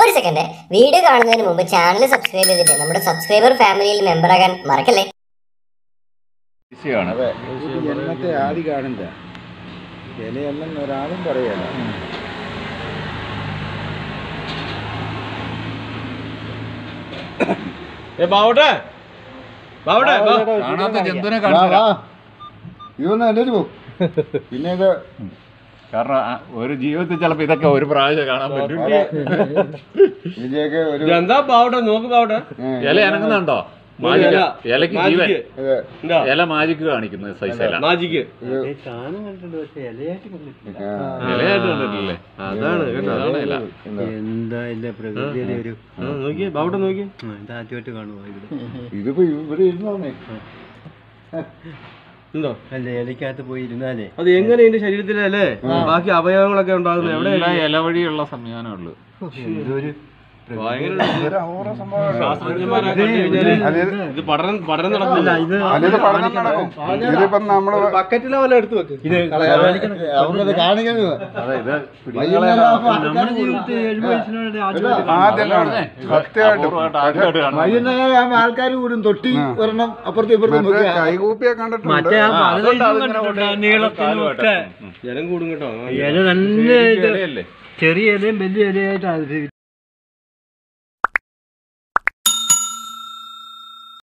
ഒരു second video കാണുന്നതിന് മുമ്പ് ചാനൽ സബ്സ്ക്രൈബ് ചെയ്തിട്ട് നമ്മുടെ സബ്സ്ക്രൈബർ ഫാമിലിയിൽ മെമ്പർ ആകാൻ മറക്കല്ലേ? ജന്മത്തെ ആദ്യ കാണണ്ട ഇലയെല്ലാം ഒരാളും പറയല ബാവട്ടെ? ബാവട്ടെ. കാണാത്ത ജന്തുവിനെ കാണാ ഇതൊന്നും പോകും പിന്നെ ഇത് കാരണം ഒരു ജീവിതത്തിൽ ചിലപ്പോ ഇതൊക്കെ ഒരു പ്രാവശ്യം കാണാൻ പറ്റും ഇതിലേക്ക് ഒരു എന്താ ബാവട്ടെ നോക്ക് ബാവട്ടെ ഏ, ഇല ഇറങ്ങുന്നുണ്ടോ. ഇലക്ക് ജീവൻ. ഇല മാജിക്ക് കാണിക്കുന്ന സൈസ് ഇല. മാജിക്ക് ഇലയായിട്ട് കണ്ടിട്ടില്ലേ. അതാണ് കേട്ടോ അതാണ് ഇല. എന്താ? ഇല്ല പ്രകൃതിയുടെ ഒരു നോക്കി നോക്കിയേ നോക്കി നോക്കിയേ. ആ, ഇതാദ്യമായിട്ട് കാണുമോ ഇവിടെ. ഇതിപ്പോ ഇവിടെ ഇരുന്നോന്നേ. ഉണ്ടോ? അല്ല ഇലക്കകത്ത് പോയി ഇരുന്നാലേ. അത് എങ്ങനെ ഇതിന്റെ ശരീരത്തിലല്ലേ? ബാക്കി അവയവങ്ങളൊക്കെ ഉണ്ടാകുന്നത് എവിടെ ഇല വഴിയുള്ള സംവിധാനമേ ഉള്ളൂ. ഇതൊരു ഇത് പഠനം പഠനം നടക്കുന്നില്ല ഇത് അതിത് പഠനം നടക്കും. ഇതിപ്പം നമ്മൾ ബക്കറ്റിലെ പോലെ എടുത്തു വെക്ക്. ഇത് അവർക്കത് കാണിക്കുന്നത് വൈകുന്നേരം ആൾക്കാർ കൂടും. തൊട്ടി ഒരെണ്ണം അപ്പുറത്തും ഇപ്പുറത്തും. കൈകൂപ്പിയെ കണ്ടിട്ടുണ്ട്. കൂടും കേട്ടോ. ഇത്. ചെറിയ ഇലയും വലിയ ഇലയായിട്ട്